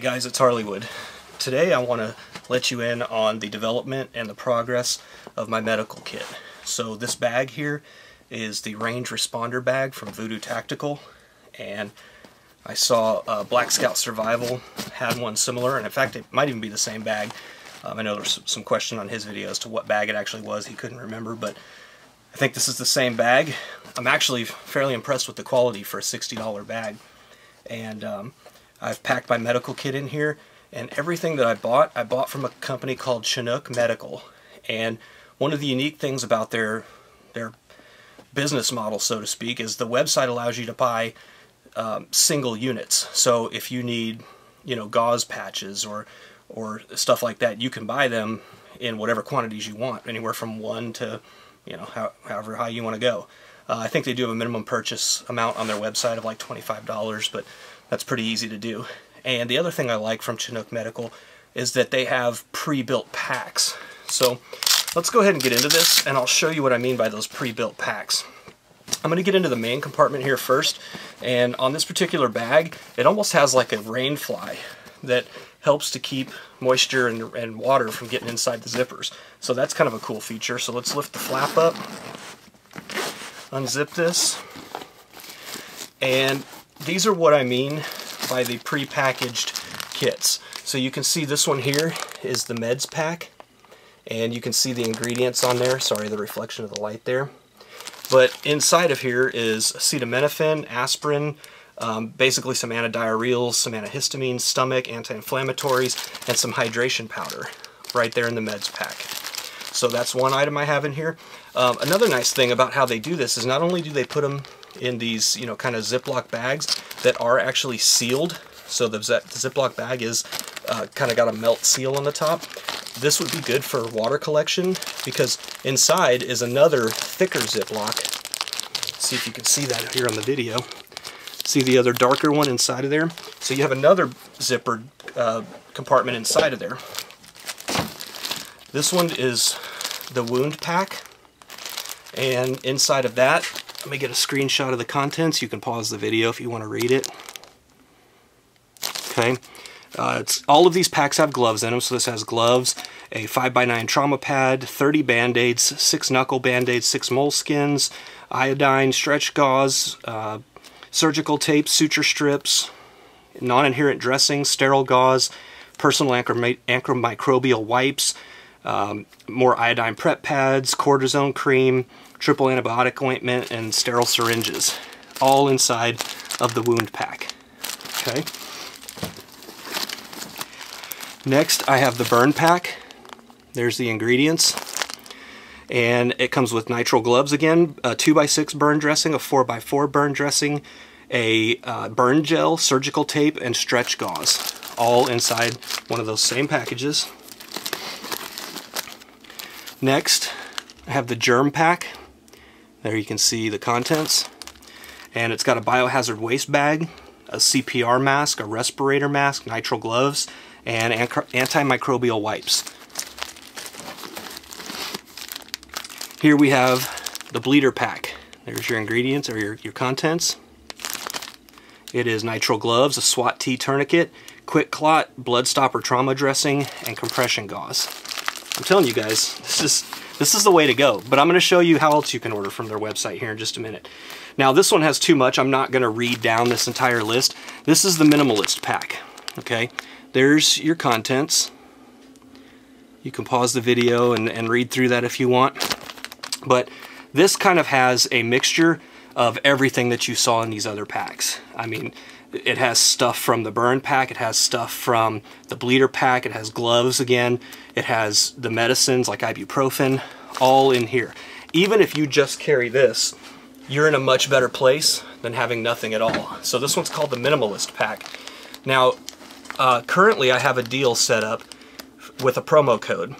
guys, it's Harleywood. Today I want to let you in on the development and the progress of my medical kit. So this bag here is the range responder bag from Voodoo Tactical and I saw uh, Black Scout Survival had one similar and in fact it might even be the same bag. Um, I know there's some question on his video as to what bag it actually was. He couldn't remember but I think this is the same bag. I'm actually fairly impressed with the quality for a $60 bag and um, I've packed my medical kit in here and everything that I bought, I bought from a company called Chinook Medical. And one of the unique things about their their business model, so to speak, is the website allows you to buy um, single units. So if you need, you know, gauze patches or or stuff like that, you can buy them in whatever quantities you want, anywhere from one to, you know, how, however high you want to go. Uh, I think they do have a minimum purchase amount on their website of like $25, but that's pretty easy to do. And the other thing I like from Chinook Medical is that they have pre-built packs. So let's go ahead and get into this and I'll show you what I mean by those pre-built packs. I'm going to get into the main compartment here first and on this particular bag it almost has like a rain fly that helps to keep moisture and, and water from getting inside the zippers. So that's kind of a cool feature. So let's lift the flap up, unzip this, and these are what I mean by the pre-packaged kits. So you can see this one here is the meds pack and you can see the ingredients on there. Sorry, the reflection of the light there. But inside of here is acetaminophen, aspirin, um, basically some antidiarrheals, some antihistamines, stomach, anti-inflammatories, and some hydration powder right there in the meds pack. So that's one item I have in here. Um, another nice thing about how they do this is not only do they put them in these, you know, kind of Ziploc bags that are actually sealed. So the, the Ziploc bag is uh, kind of got a melt seal on the top. This would be good for water collection because inside is another thicker Ziploc. See if you can see that here on the video. See the other darker one inside of there? So you have another zippered uh, compartment inside of there. This one is the wound pack. And inside of that let me get a screenshot of the contents. You can pause the video if you want to read it. Okay. Uh, all of these packs have gloves in them, so this has gloves, a 5x9 trauma pad, 30 band-aids, 6 knuckle band-aids, 6 moleskins, iodine, stretch gauze, uh, surgical tape, suture strips, non-adherent dressing, sterile gauze, personal antimicrobial wipes, um, more iodine prep pads, cortisone cream, triple antibiotic ointment, and sterile syringes, all inside of the wound pack. Okay. Next, I have the burn pack. There's the ingredients. And it comes with nitrile gloves again, a 2x6 burn dressing, a 4x4 burn dressing, a uh, burn gel, surgical tape, and stretch gauze, all inside one of those same packages. Next, I have the germ pack. There you can see the contents. And it's got a biohazard waste bag, a CPR mask, a respirator mask, nitrile gloves, and antimicrobial wipes. Here we have the bleeder pack. There's your ingredients or your, your contents. It is nitrile gloves, a SWAT T tourniquet, QuikClot, blood stopper trauma dressing, and compression gauze. I'm telling you guys, this is this is the way to go. But I'm going to show you how else you can order from their website here in just a minute. Now this one has too much. I'm not going to read down this entire list. This is the minimalist pack. Okay, there's your contents. You can pause the video and, and read through that if you want. But this kind of has a mixture of everything that you saw in these other packs. I mean, it has stuff from the burn pack, it has stuff from the bleeder pack, it has gloves again, it has the medicines like ibuprofen, all in here. Even if you just carry this, you're in a much better place than having nothing at all. So this one's called the Minimalist Pack. Now, uh, currently I have a deal set up with a promo code.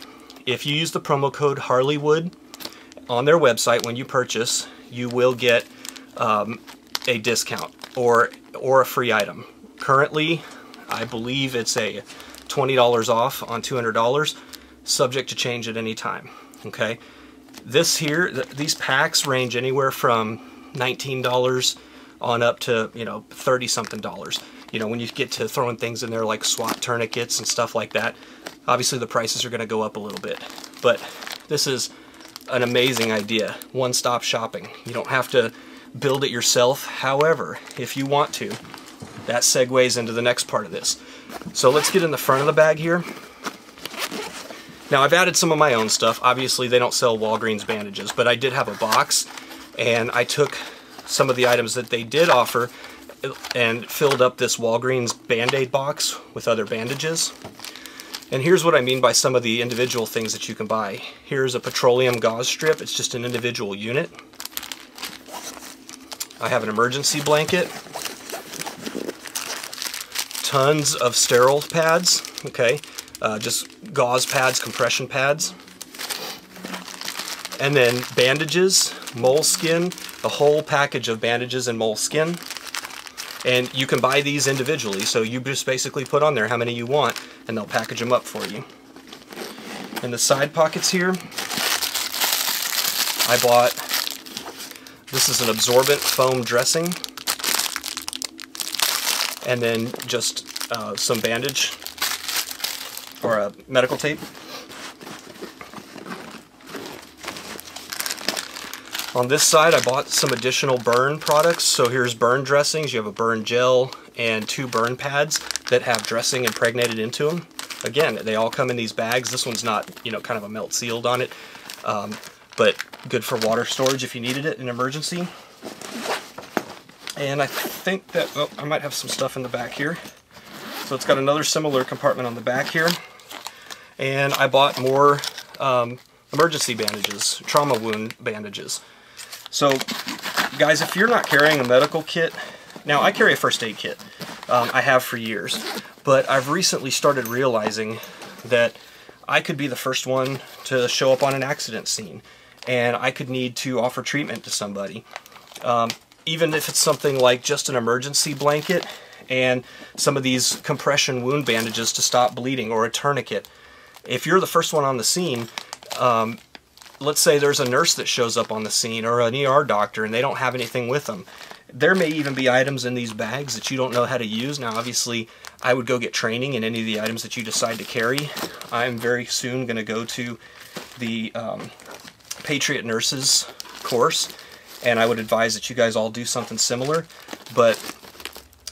If you use the promo code Harleywood on their website when you purchase, you will get um, a discount or or a free item. Currently, I believe it's a $20 off on $200, subject to change at any time. Okay, this here, th these packs range anywhere from $19 on up to you know 30 something dollars. you know, when you get to throwing things in there like SWAT tourniquets and stuff like that, obviously the prices are going to go up a little bit. But this is an amazing idea. One-stop shopping. You don't have to build it yourself. However, if you want to, that segues into the next part of this. So let's get in the front of the bag here. Now I've added some of my own stuff. Obviously they don't sell Walgreens bandages, but I did have a box and I took some of the items that they did offer and filled up this Walgreens Band-Aid box with other bandages. And here's what I mean by some of the individual things that you can buy. Here's a petroleum gauze strip. It's just an individual unit. I have an emergency blanket. Tons of sterile pads, okay? Uh, just gauze pads, compression pads. And then bandages, moleskin, the whole package of bandages and moleskin. And you can buy these individually, so you just basically put on there how many you want, and they'll package them up for you. In the side pockets here, I bought, this is an absorbent foam dressing, and then just uh, some bandage or a medical tape. On this side I bought some additional burn products. So here's burn dressings. You have a burn gel and two burn pads that have dressing impregnated into them. Again, they all come in these bags. This one's not, you know, kind of a melt sealed on it, um, but good for water storage if you needed it in emergency. And I think that, oh, I might have some stuff in the back here. So it's got another similar compartment on the back here and I bought more um, emergency bandages, trauma wound bandages. So guys, if you're not carrying a medical kit, now I carry a first aid kit. Um, I have for years, but I've recently started realizing that I could be the first one to show up on an accident scene and I could need to offer treatment to somebody. Um, even if it's something like just an emergency blanket and some of these compression wound bandages to stop bleeding or a tourniquet if you're the first one on the scene, um, let's say there's a nurse that shows up on the scene or an ER doctor and they don't have anything with them. There may even be items in these bags that you don't know how to use. Now, obviously, I would go get training in any of the items that you decide to carry. I'm very soon going to go to the um, Patriot Nurses course, and I would advise that you guys all do something similar. But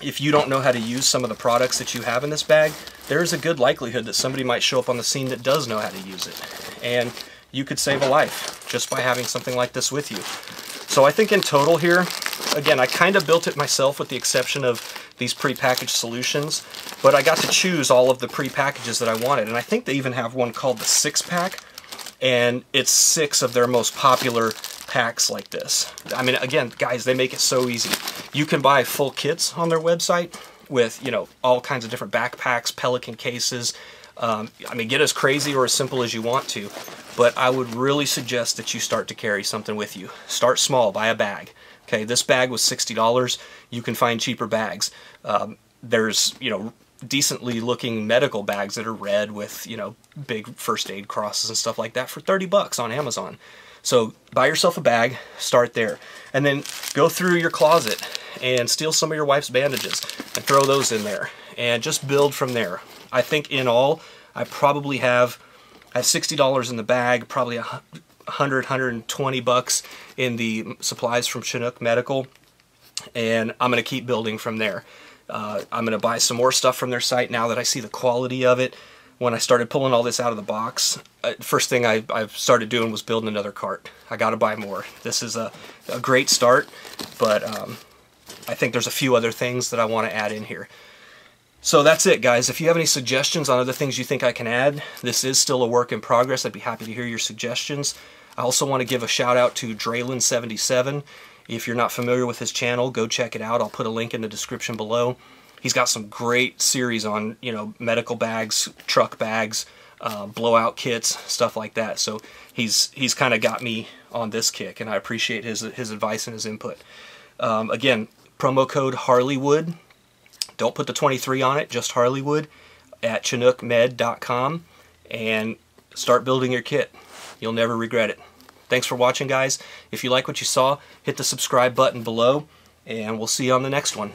if you don't know how to use some of the products that you have in this bag, there's a good likelihood that somebody might show up on the scene that does know how to use it. And you could save a life just by having something like this with you. So I think in total here, again, I kind of built it myself with the exception of these pre-packaged solutions, but I got to choose all of the pre-packages that I wanted. And I think they even have one called the six pack, and it's six of their most popular packs like this. I mean, again, guys, they make it so easy. You can buy full kits on their website with, you know, all kinds of different backpacks, pelican cases. Um, I mean, get as crazy or as simple as you want to, but I would really suggest that you start to carry something with you. Start small, buy a bag. Okay, this bag was $60. You can find cheaper bags. Um, there's, you know, decently looking medical bags that are red with, you know, big first aid crosses and stuff like that for 30 bucks on Amazon. So buy yourself a bag, start there, and then go through your closet and steal some of your wife's bandages and throw those in there and just build from there. I think in all, I probably have, I have $60 in the bag, probably a 100, 120 bucks in the supplies from Chinook Medical, and I'm going to keep building from there. Uh, I'm going to buy some more stuff from their site now that I see the quality of it when I started pulling all this out of the box, uh, first thing I, I started doing was building another cart. I got to buy more. This is a, a great start, but um, I think there's a few other things that I want to add in here. So that's it, guys. If you have any suggestions on other things you think I can add, this is still a work in progress. I'd be happy to hear your suggestions. I also want to give a shout out to Draylan77. If you're not familiar with his channel, go check it out. I'll put a link in the description below. He's got some great series on, you know, medical bags, truck bags, uh, blowout kits, stuff like that. So he's he's kind of got me on this kick, and I appreciate his his advice and his input. Um, again, promo code Harleywood. Don't put the 23 on it, just Harleywood at chinookmed.com and start building your kit. You'll never regret it. Thanks for watching, guys. If you like what you saw, hit the subscribe button below, and we'll see you on the next one.